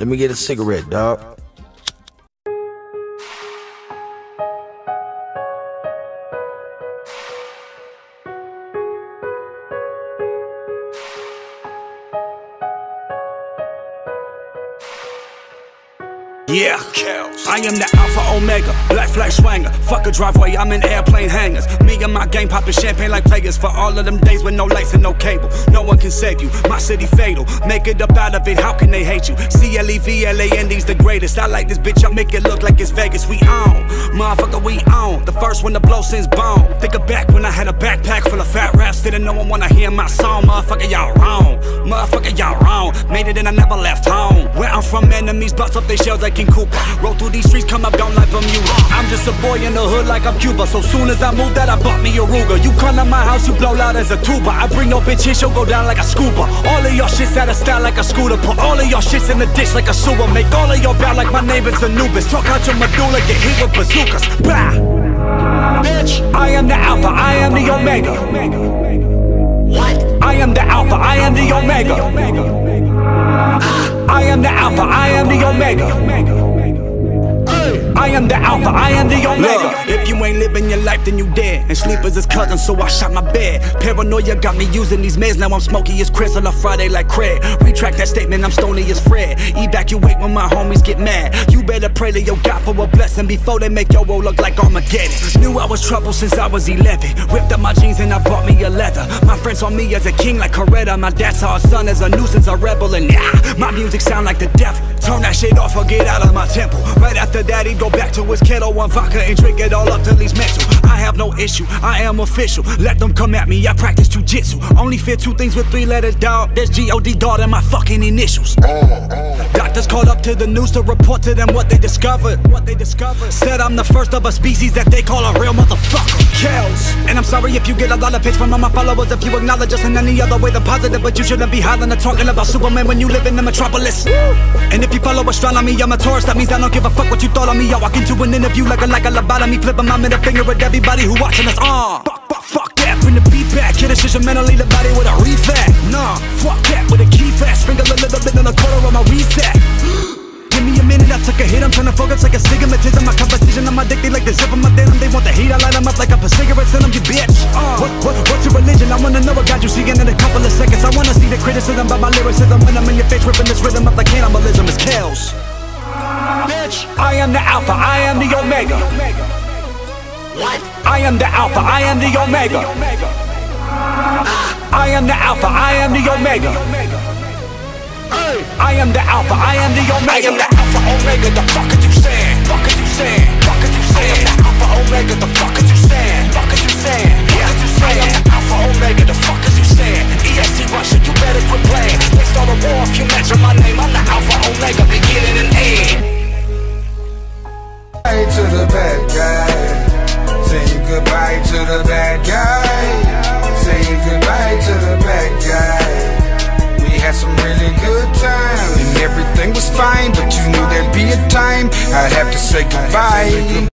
Let me get a cigarette, dog. Yeah, I am the Alpha Omega, black flag swanger. Fuck a driveway, I'm in airplane hangars. Me and my gang popping champagne like players for all of them days with no lights and no cable. No one can save you, my city fatal. Make it up out of it, how can they hate you? C L E V L A N D's the greatest. I like this bitch, I make it look like it's Vegas. We on, motherfucker, we on. The first one to blow since bone. Think of back when I had a backpack full of fat raps, didn't no one wanna hear my song. Motherfucker, y'all wrong. Motherfucker, y'all wrong. Made it and I never left home. Where I'm from, enemies bust up they shells like King Koopa. Roll through these streets, come up down like Bermuda. I'm just a boy in the hood like I'm Cuba. So soon as I move that, I bought me a Ruger. You come to my house, you blow loud as a tuba. I bring no bitch in, she'll go down like a scuba. All of your shit's out of style like a scooter. Put all of your shits in the dish like a sewer. Make all of your bow like my neighbor's is Anubis. Talk out your medulla, get hit with bazookas. Bah! Bitch, I am the Alpha, I am the Omega. What? I am the Alpha, I am the Omega. I am the Alpha, I am the Omega. I am the Alpha, I am the Omega. Living your life, then you dead. And sleepers is cousins, so I shot my bed. Paranoia got me using these meds. Now I'm smoky as Chris on a Friday like Craig. Retract that statement, I'm stony as Fred. Evacuate when my homies get mad. You better pray to your God for a blessing before they make your roll look like Armageddon. Knew I was trouble since I was 11. Ripped up my jeans and I bought me a leather. My friends saw me as a king like Coretta. My dad saw a son as a nuisance, a rebel. And yeah, my music sound like the devil. Turn that shit off or get out of my temple. Right after that, he go back to his kettle on vodka and drink it all up till he's mental. I have no issue, I am official. Let them come at me, I practice jujitsu. Only fear two things with three letters, dog. There's G-O-D, God, and my fucking initials. Doctors called up to the news to report to them what they discovered. What they discovered. Said I'm the first of a species that they call a real motherfucker. Kells. And I'm sorry if you get a lot of pics from all my followers. If you acknowledge us in any other way, the positive. But you shouldn't be hollering or talking about Superman when you live in the metropolis. And if you follow astronomy, I'm a Taurus. That means I don't give a fuck what you thought of me. I walk into an interview like a like a lobotomy, flipping my middle finger at everybody who watching us. Uh, fuck, fuck, fuck that. Bring the beat back. Hit decision mentally, the body with a refact. Nah, fuck that with a key fast. Sprinkle a little bit in a quarter on my reset. Give me a minute, I took a hit. I'm trying to focus like a stigmatism. My competition, I'm addicted like the zip of my denim. They want the heat, I light them up like I put cigarettes in them, you bitch. Uh, kills. Bitch, I am the Alpha, I am the Omega. What? I am the Alpha, I am the Omega. I am the Alpha, I am the Omega. I am the Alpha, I am the Omega. I am the Alpha Omega. The fuck are you saying? Fuck are you saying? Fuck are you saying? I am the Alpha Omega. The fuck are you saying? Fuck are you saying? Fuck are you saying? I am the Alpha Omega. The fuck make them get it an A. To the bad guy. Say goodbye to the bad guy. Say goodbye to the bad guy. We had some really good times. And everything was fine, but you knew there'd be a time I'd have to say goodbye.